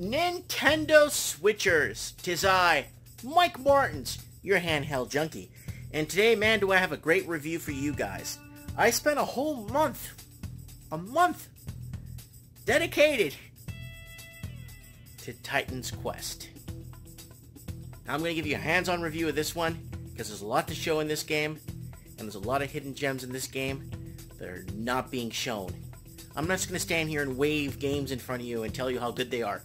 Nintendo Switchers. Tis I, Mike Martins, your handheld junkie. And today, man, do I have a great review for you guys. I spent a whole month, a month, dedicated to Titan's Quest. Now, I'm going to give you a hands-on review of this one, because there's a lot to show in this game, and there's a lot of hidden gems in this game that are not being shown. I'm not just going to stand here and wave games in front of you and tell you how good they are.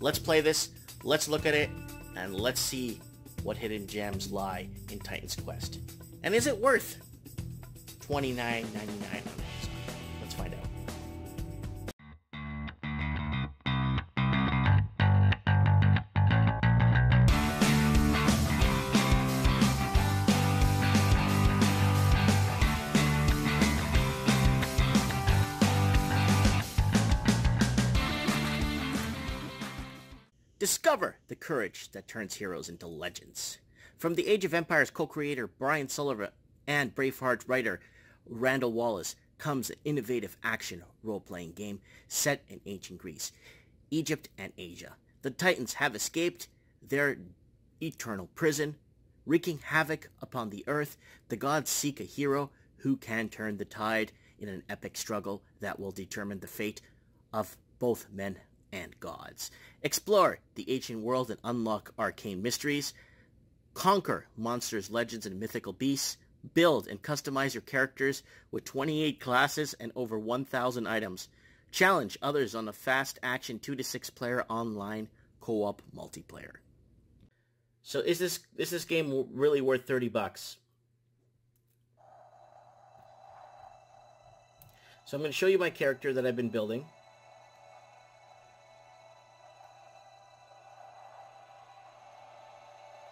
Let's play this, let's look at it, and let's see what hidden gems lie in Titan's Quest. And is it worth $29.99 on Discover the courage that turns heroes into legends. From the Age of Empires co-creator Brian Sullivan and Braveheart writer Randall Wallace comes an innovative action role-playing game set in ancient Greece, Egypt, and Asia. The Titans have escaped their eternal prison, wreaking havoc upon the earth. The gods seek a hero who can turn the tide in an epic struggle that will determine the fate of both men and gods. Explore the ancient world and unlock arcane mysteries. Conquer monsters, legends, and mythical beasts. Build and customize your characters with 28 classes and over 1,000 items. Challenge others on a fast action 2 to 6 player online co-op multiplayer. So is this is this game really worth 30 bucks? So I'm going to show you my character that I've been building.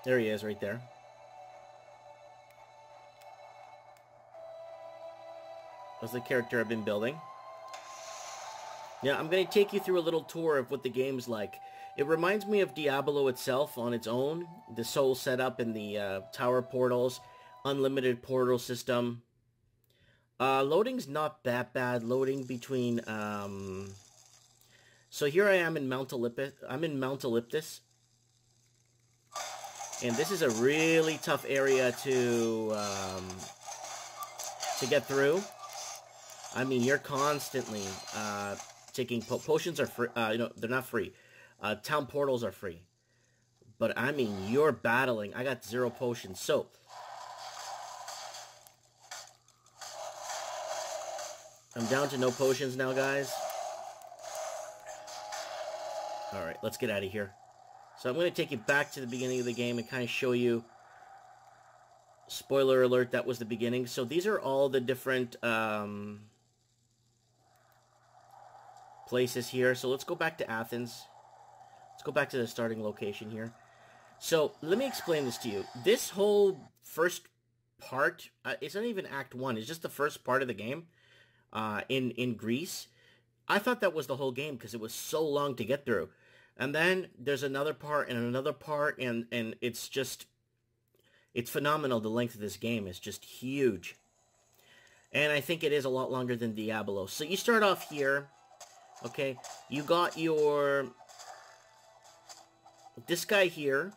There he is right there. That's the character I've been building. Yeah, I'm going to take you through a little tour of what the game's like. It reminds me of Diablo itself on its own. The soul setup and the uh, tower portals, unlimited portal system. Uh, loading's not that bad. Loading between... Um... So here I am in Mount Olympus. I'm in Mount Olympus. And this is a really tough area to um, to get through. I mean, you're constantly uh, taking po potions are free. Uh, you know, they're not free. Uh, town portals are free. But I mean, you're battling. I got zero potions, so I'm down to no potions now, guys. All right, let's get out of here. So I'm going to take you back to the beginning of the game and kind of show you, spoiler alert, that was the beginning. So these are all the different um, places here. So let's go back to Athens. Let's go back to the starting location here. So let me explain this to you. This whole first part, uh, it's not even Act 1, it's just the first part of the game uh, in, in Greece. I thought that was the whole game because it was so long to get through. And then there's another part and another part, and, and it's just, it's phenomenal. The length of this game is just huge. And I think it is a lot longer than Diablo. So you start off here, okay? You got your, this guy here.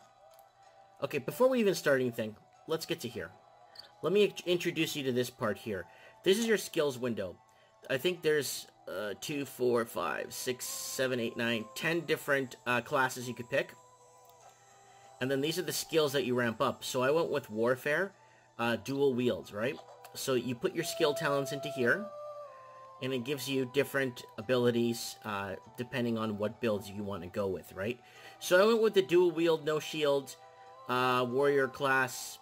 Okay, before we even start anything, let's get to here. Let me introduce you to this part here. This is your skills window. I think there's uh, two, four, five, six, seven, eight, nine, ten different uh, classes you could pick. And then these are the skills that you ramp up. So I went with Warfare, uh, dual wields, right? So you put your skill talents into here, and it gives you different abilities uh, depending on what builds you want to go with, right? So I went with the dual wield, no shield, uh, warrior class,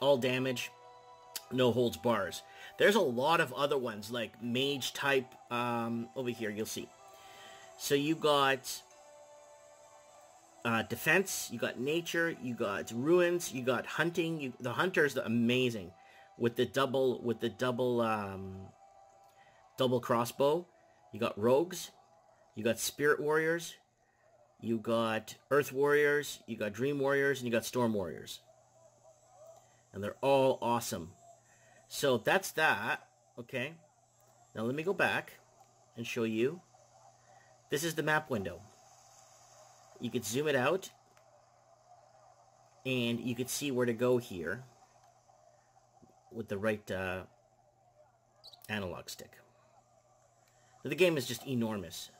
all damage, no holds bars. There's a lot of other ones, like mage type, um, over here, you'll see. So you got uh, defense, you got nature, you got ruins, you got hunting. You, the hunters amazing with the double with the double um, double crossbow. You got rogues, you got spirit warriors, you got earth warriors, you got dream warriors, and you got storm warriors, and they're all awesome. So that's that. Okay. Now let me go back and show you. This is the map window. you could zoom it out, and you could see where to go here with the right uh, analog stick. The game is just enormous.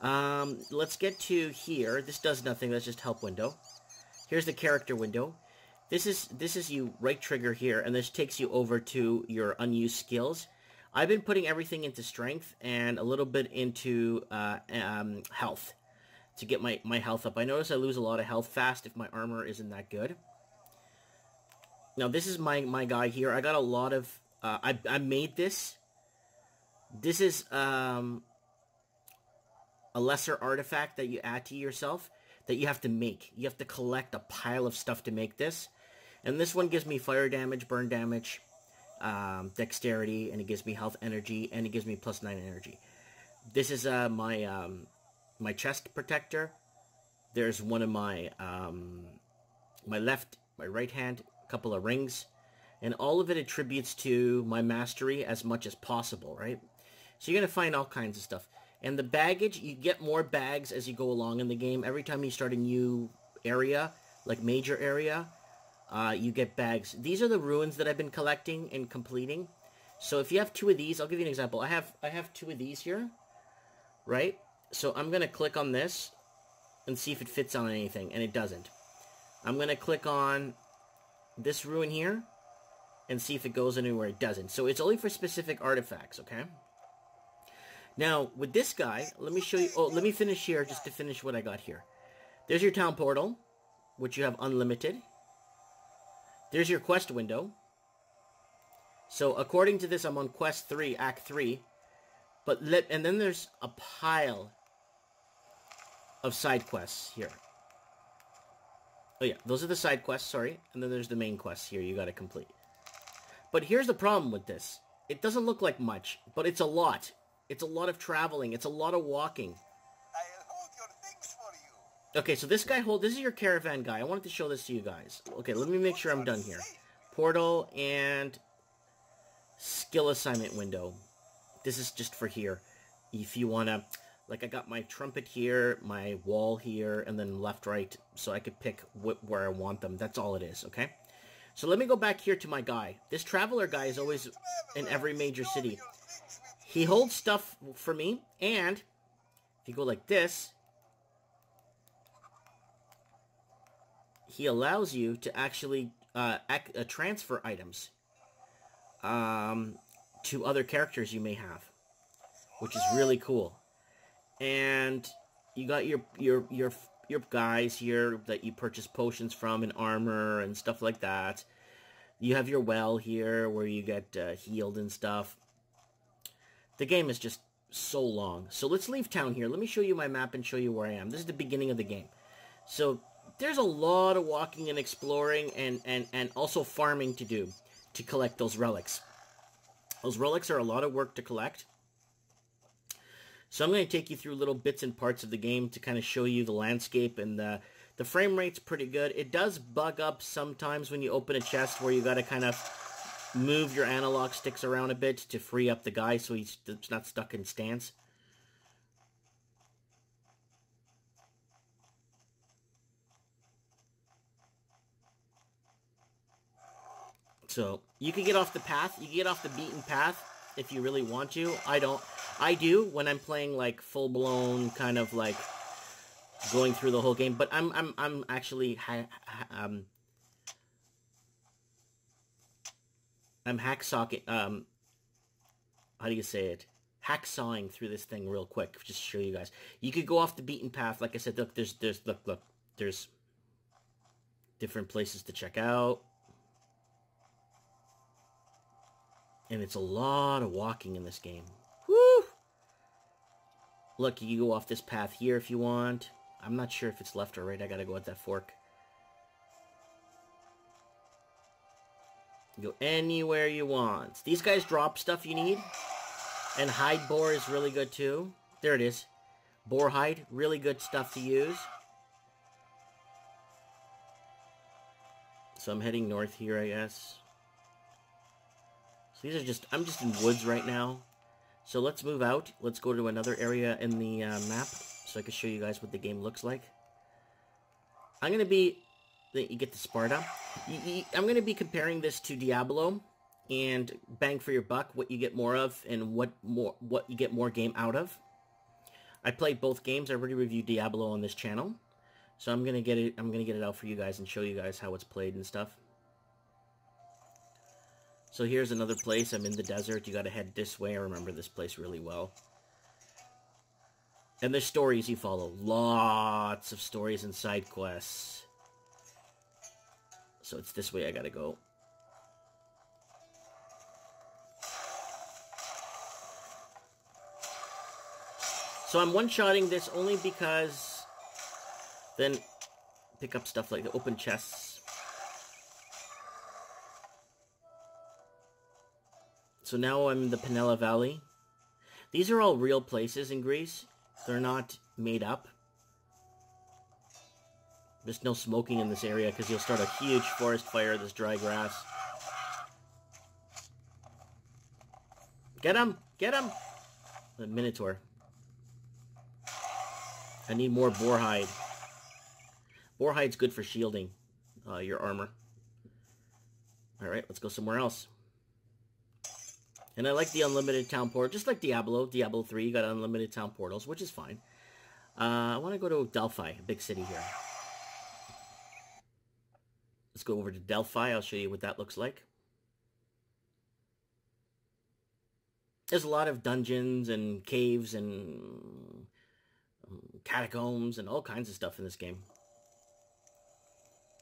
Um, let's get to here. This does nothing. That's just help window. Here's the character window. This is this is you right trigger here, and this takes you over to your unused skills. I've been putting everything into strength and a little bit into uh, um, health to get my, my health up. I notice I lose a lot of health fast if my armor isn't that good. Now, this is my, my guy here. I got a lot of... Uh, I, I made this. This is um, a lesser artifact that you add to yourself that you have to make. You have to collect a pile of stuff to make this. And this one gives me fire damage, burn damage, um, dexterity, and it gives me health energy, and it gives me plus 9 energy. This is uh, my um, my chest protector. There's one of my um, my left, my right hand, a couple of rings, and all of it attributes to my mastery as much as possible, right? So you're gonna find all kinds of stuff. And the baggage, you get more bags as you go along in the game. Every time you start a new area, like major area, uh, you get bags. These are the ruins that I've been collecting and completing. So if you have two of these, I'll give you an example. I have I have two of these here, right? So I'm going to click on this and see if it fits on anything, and it doesn't. I'm going to click on this ruin here and see if it goes anywhere. It doesn't. So it's only for specific artifacts, okay? Now, with this guy, let me show you... Oh, let me finish here just to finish what I got here. There's your town portal, which you have unlimited. There's your quest window. So according to this, I'm on quest 3, act 3. But let and then there's a pile of side quests here. Oh yeah, those are the side quests, sorry. And then there's the main quests here you gotta complete. But here's the problem with this. It doesn't look like much, but it's a lot. It's a lot of traveling. It's a lot of walking. Okay, so this guy hold this is your caravan guy. I wanted to show this to you guys. Okay, let me make sure I'm done here. Portal and skill assignment window. This is just for here. If you want to, like I got my trumpet here, my wall here, and then left, right, so I could pick where I want them. That's all it is, okay? So let me go back here to my guy. This traveler guy is always in every major city. He holds stuff for me, and if you go like this, he allows you to actually uh, uh, transfer items. Um, to other characters you may have, which is really cool. And you got your your your your guys here that you purchase potions from and armor and stuff like that. You have your well here where you get uh, healed and stuff. The game is just so long. So let's leave town here. Let me show you my map and show you where I am. This is the beginning of the game. So there's a lot of walking and exploring and, and, and also farming to do to collect those relics. Those relics are a lot of work to collect. So I'm going to take you through little bits and parts of the game to kind of show you the landscape and the, the frame rate's pretty good. It does bug up sometimes when you open a chest where you got to kind of move your analog sticks around a bit to free up the guy so he's not stuck in stance. So you can get off the path. You can get off the beaten path if you really want to. I don't. I do when I'm playing like full blown kind of like going through the whole game. But I'm I'm I'm actually ha um I'm hack socket um how do you say it? Hacksawing through this thing real quick, just to show you guys. You could go off the beaten path. Like I said, look, there's there's look look there's different places to check out. And it's a lot of walking in this game. Woo! Look, you can go off this path here if you want. I'm not sure if it's left or right. I gotta go at that fork. Go anywhere you want. These guys drop stuff you need. And hide boar is really good too. There it is. Boar hide, really good stuff to use. So I'm heading north here, I guess. These are just, I'm just in woods right now. So let's move out. Let's go to another area in the uh, map so I can show you guys what the game looks like. I'm going to be... You get the Sparta. I'm going to be comparing this to Diablo and bang for your buck, what you get more of and what more what you get more game out of. I played both games. I already reviewed Diablo on this channel. So I'm gonna get it I'm gonna get it out for you guys and show you guys how it's played and stuff. So here's another place. I'm in the desert. You gotta head this way. I remember this place really well. And there's stories you follow. Lots of stories and side quests. So it's this way I gotta go. So I'm one-shotting this only because then pick up stuff like the open chests. So now I'm in the Penella Valley. These are all real places in Greece. They're not made up. There's no smoking in this area because you'll start a huge forest fire, this dry grass. Get him! Get him! The Minotaur. I need more boar hide. Boar hide's good for shielding uh, your armor. Alright, let's go somewhere else. And I like the unlimited town portal, just like Diablo. Diablo 3, you got unlimited town portals, which is fine. Uh, I want to go to Delphi, a big city here. Let's go over to Delphi. I'll show you what that looks like. There's a lot of dungeons and caves and catacombs and all kinds of stuff in this game.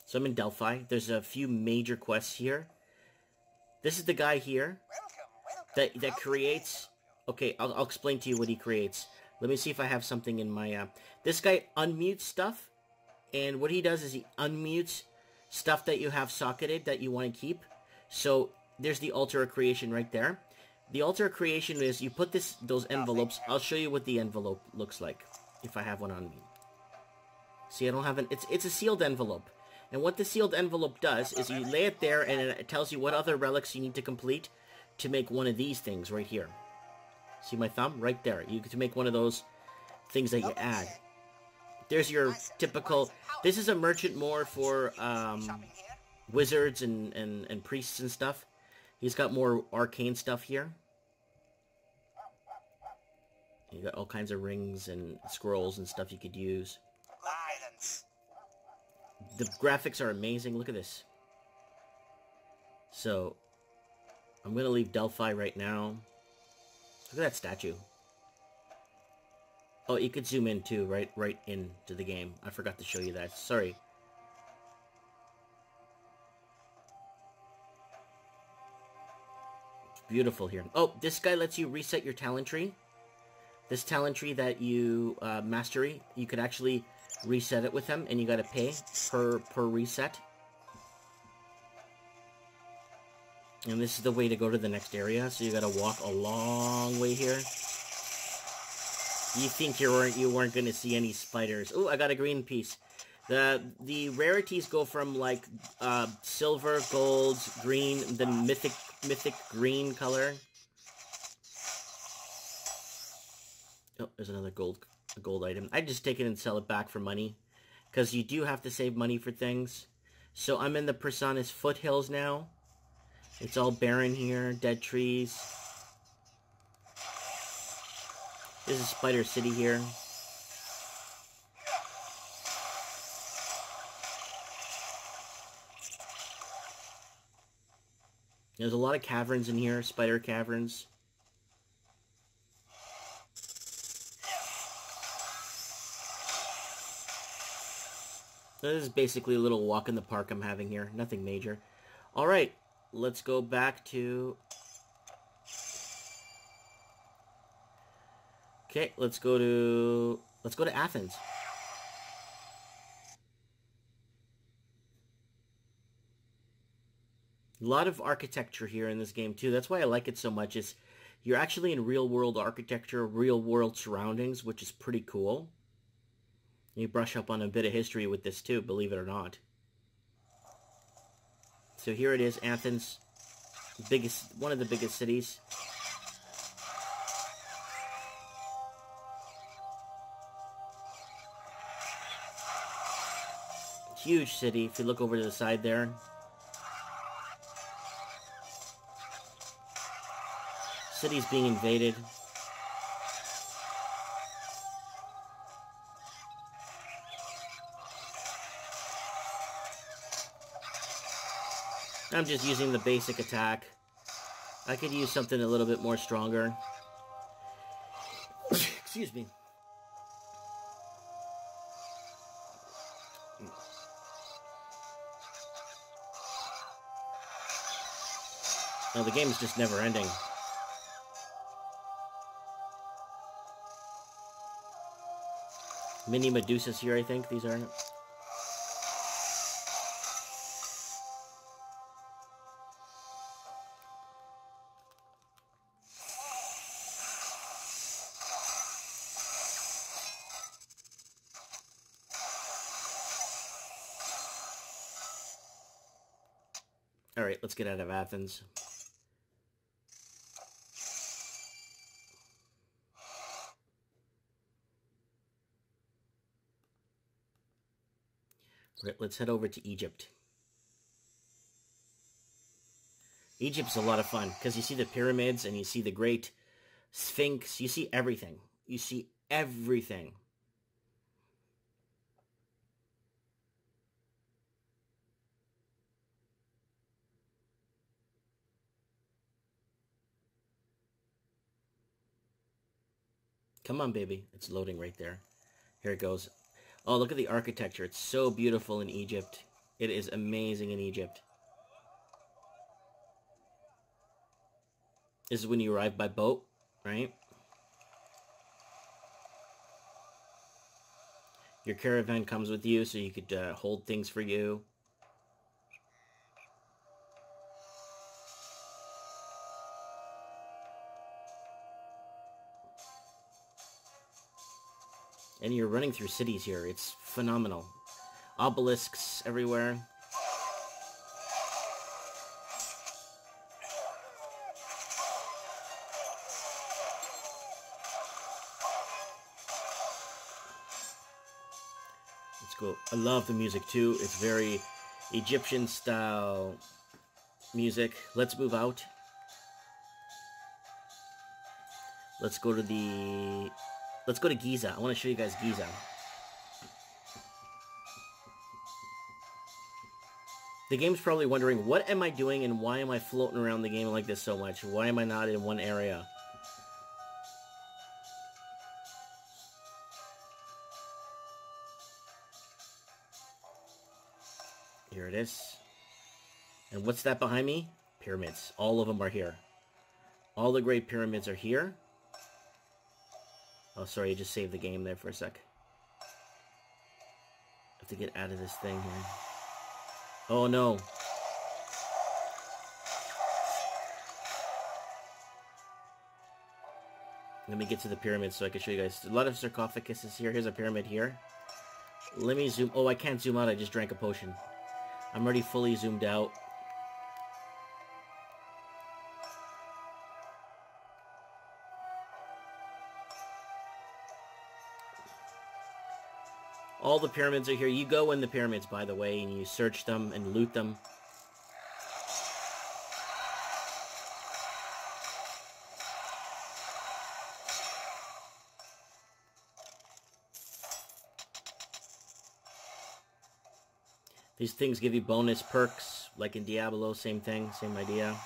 So I'm in Delphi. There's a few major quests here. This is the guy here that that creates. Okay, I'll, I'll explain to you what he creates. Let me see if I have something in my. Uh, this guy unmutes stuff, and what he does is he unmutes stuff that you have socketed that you want to keep. So there's the altar of creation right there. The altar of creation is you put this those envelopes. I'll show you what the envelope looks like if I have one on me. See, I don't have an... It's, it's a sealed envelope. And what the sealed envelope does is you lay it there and it tells you what other relics you need to complete to make one of these things right here. See my thumb? Right there. You get to make one of those things that you add. There's your typical... This is a merchant more for um, wizards and, and, and priests and stuff. He's got more arcane stuff here. You got all kinds of rings and scrolls and stuff you could use. The graphics are amazing. Look at this. So, I'm to leave Delphi right now. Look at that statue. Oh, you could zoom in too, right right into the game. I forgot to show you that. Sorry. It's beautiful here. Oh, this guy lets you reset your talent tree. This talent tree that you uh, mastery, you could actually reset it with him, and you gotta pay per per reset. And this is the way to go to the next area, so you gotta walk a long way here. You think you weren't you weren't gonna see any spiders? Oh, I got a green piece. The the rarities go from like uh, silver, gold, green, the mythic mythic green color Oh, there's another gold gold item. I just take it and sell it back for money. Because you do have to save money for things. So I'm in the Parnassus foothills now. It's all barren here, dead trees. This is Spider City here. There's a lot of caverns in here, spider caverns. This is basically a little walk in the park I'm having here. Nothing major. Alright, let's go back to... Okay, let's go to... Let's go to Athens. A lot of architecture here in this game, too. That's why I like it so much. Is You're actually in real-world architecture, real-world surroundings, which is pretty cool. You brush up on a bit of history with this too, believe it or not. So here it is, Athens, biggest, one of the biggest cities. Huge city. If you look over to the side there. City's being invaded. I'm just using the basic attack. I could use something a little bit more stronger. Excuse me. No, the game is just never ending. Mini Medusas here, I think. These are. Let's get out of Athens. Right, let's head over to Egypt. Egypt's a lot of fun because you see the pyramids and you see the great sphinx. You see everything. You see everything. Come on, baby. It's loading right there. Here it goes. Oh, look at the architecture. It's so beautiful in Egypt. It is amazing in Egypt. This is when you arrive by boat, right? Your caravan comes with you so you could uh, hold things for you. And you're running through cities here. It's phenomenal. Obelisks everywhere. Let's go. I love the music too. It's very Egyptian style music. Let's move out. Let's go to the Let's go to Giza. I want to show you guys Giza. The game's probably wondering, what am I doing and why am I floating around the game like this so much? Why am I not in one area? Here it is. And what's that behind me? Pyramids. All of them are here. All the great pyramids are here. Oh, sorry, you just saved the game there for a sec. I have to get out of this thing here. Oh, no. Let me get to the pyramid so I can show you guys. A lot of sarcophaguses here. Here's a pyramid here. Let me zoom. Oh, I can't zoom out. I just drank a potion. I'm already fully zoomed out. All the pyramids are here. You go in the pyramids, by the way, and you search them and loot them. These things give you bonus perks, like in Diablo, same thing, same idea.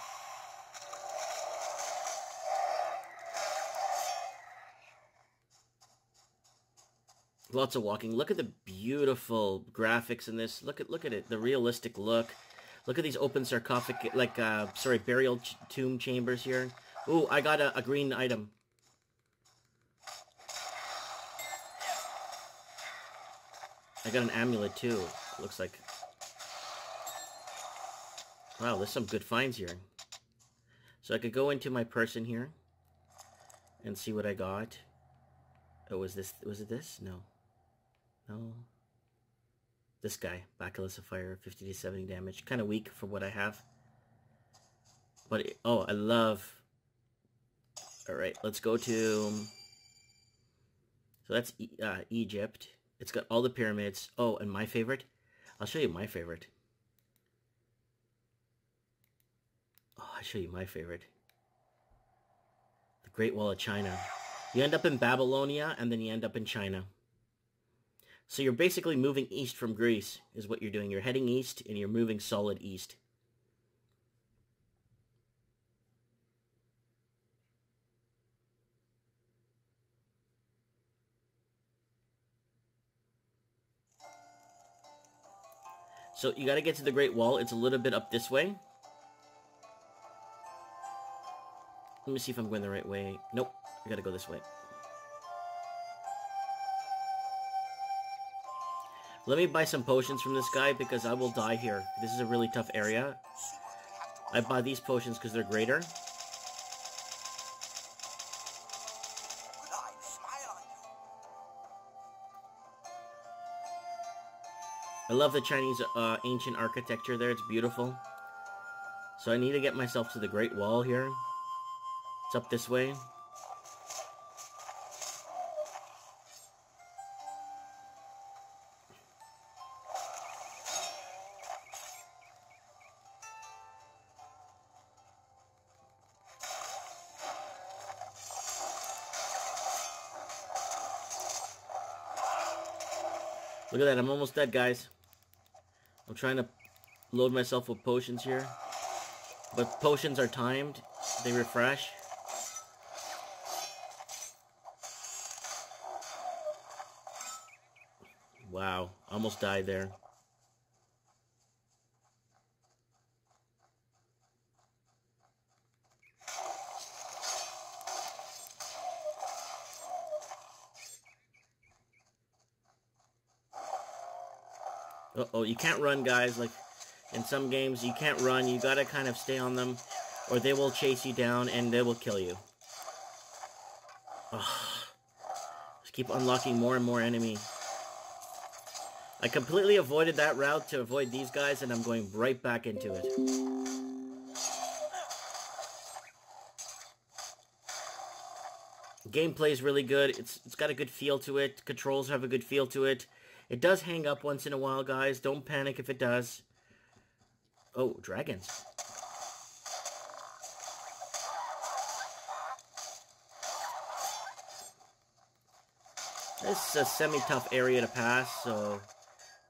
Lots of walking. Look at the beautiful graphics in this. Look at look at it. The realistic look. Look at these open sarcophagus, like uh, sorry, burial ch tomb chambers here. Ooh, I got a, a green item. I got an amulet too. Looks like. Wow, there's some good finds here. So I could go into my person here and see what I got. Oh, was this, was it this? No. No. This guy, Bacillus of Fire, 50 to 70 damage. Kind of weak for what I have. But, it, oh, I love... Alright, let's go to... So that's uh, Egypt. It's got all the pyramids. Oh, and my favorite, I'll show you my favorite. Oh, I'll show you my favorite. The Great Wall of China. You end up in Babylonia, and then you end up in China. So you're basically moving east from Greece, is what you're doing. You're heading east, and you're moving solid east. So you gotta get to the Great Wall. It's a little bit up this way. Let me see if I'm going the right way. Nope, I gotta go this way. Let me buy some potions from this guy because I will die here. This is a really tough area. I buy these potions because they're greater. I love the Chinese uh, ancient architecture there. It's beautiful. So I need to get myself to the Great Wall here. It's up this way. Look at that, I'm almost dead, guys. I'm trying to load myself with potions here. But potions are timed. They refresh. Wow, almost died there. Uh-oh, you can't run, guys. Like, in some games, you can't run. You gotta kind of stay on them, or they will chase you down, and they will kill you. Oh, just keep unlocking more and more enemy. I completely avoided that route to avoid these guys, and I'm going right back into it. Gameplay is really good. It's It's got a good feel to it. Controls have a good feel to it. It does hang up once in a while, guys. Don't panic if it does. Oh, dragons. This is a semi-tough area to pass, so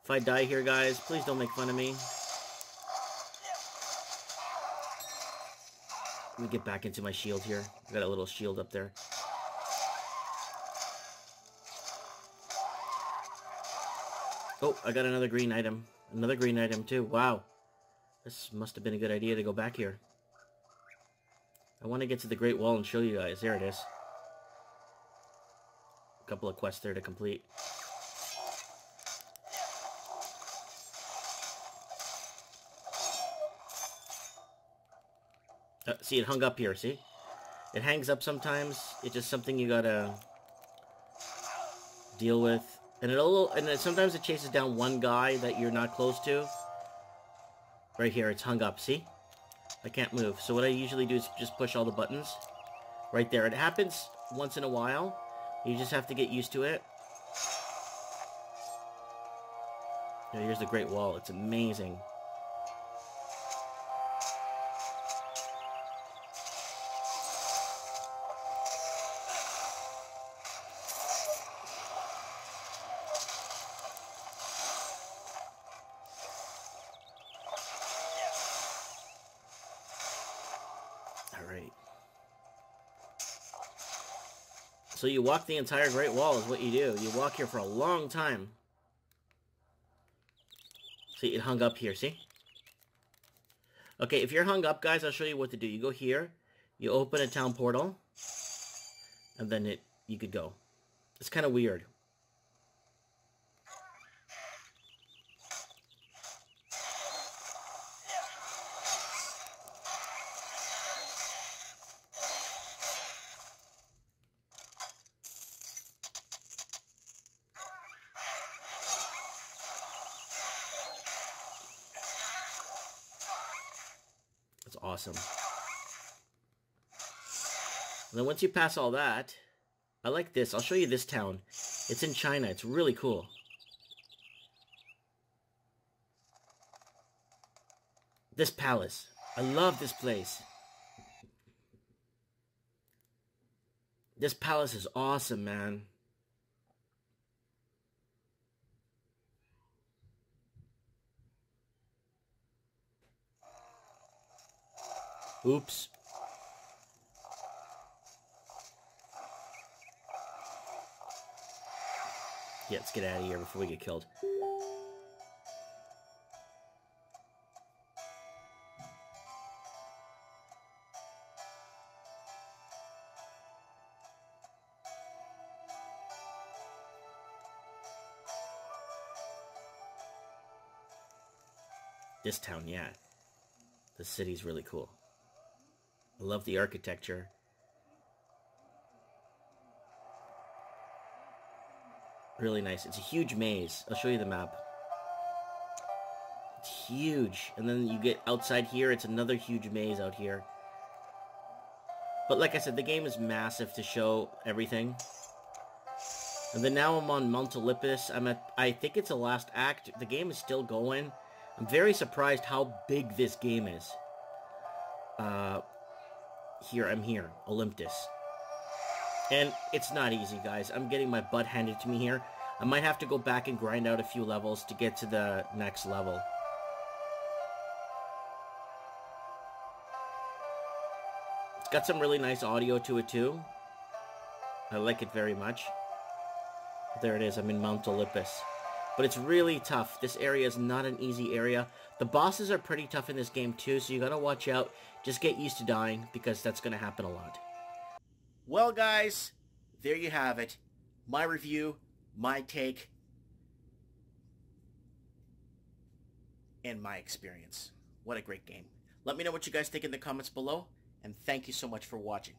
if I die here, guys, please don't make fun of me. Let me get back into my shield here. I got a little shield up there. Oh, I got another green item. Another green item, too. Wow. This must have been a good idea to go back here. I want to get to the Great Wall and show you guys. There it is. A couple of quests there to complete. Uh, see, it hung up here, see? It hangs up sometimes. It's just something you gotta deal with. And it'll and then sometimes it chases down one guy that you're not close to. Right here, it's hung up, see? I can't move. So what I usually do is just push all the buttons. Right there. It happens once in a while. You just have to get used to it. Now, here's the Great Wall. It's amazing. So you walk the entire Great Wall is what you do. You walk here for a long time. See, it hung up here, see? Okay, if you're hung up, guys, I'll show you what to do. You go here, you open a town portal, and then it you could go. It's kind of weird. It's awesome. And then once you pass all that, I like this. I'll show you this town. It's in China. It's really cool. This palace. I love this place. This palace is awesome, man. Oops. Yeah, let's get out of here before we get killed. This town, yeah. The city's really cool. I love the architecture. Really nice. It's a huge maze. I'll show you the map. It's huge. And then you get outside here, it's another huge maze out here. But like I said, the game is massive to show everything. And then now I'm on Mount Olympus. I'm at, I think it's the last act. The game is still going. I'm very surprised how big this game is. Uh, here, I'm here. Olympus. And it's not easy, guys. I'm getting my butt handed to me here. I might have to go back and grind out a few levels to get to the next level. It's got some really nice audio to it, too. I like it very much. There it is. I'm in Mount Olympus. But it's really tough. This area is not an easy area. The bosses are pretty tough in this game, too, so you gotta watch out. Just get used to dying, because that's gonna happen a lot. Well, guys, there you have it. My review, my take, and my experience. What a great game. Let me know what you guys think in the comments below, and thank you so much for watching.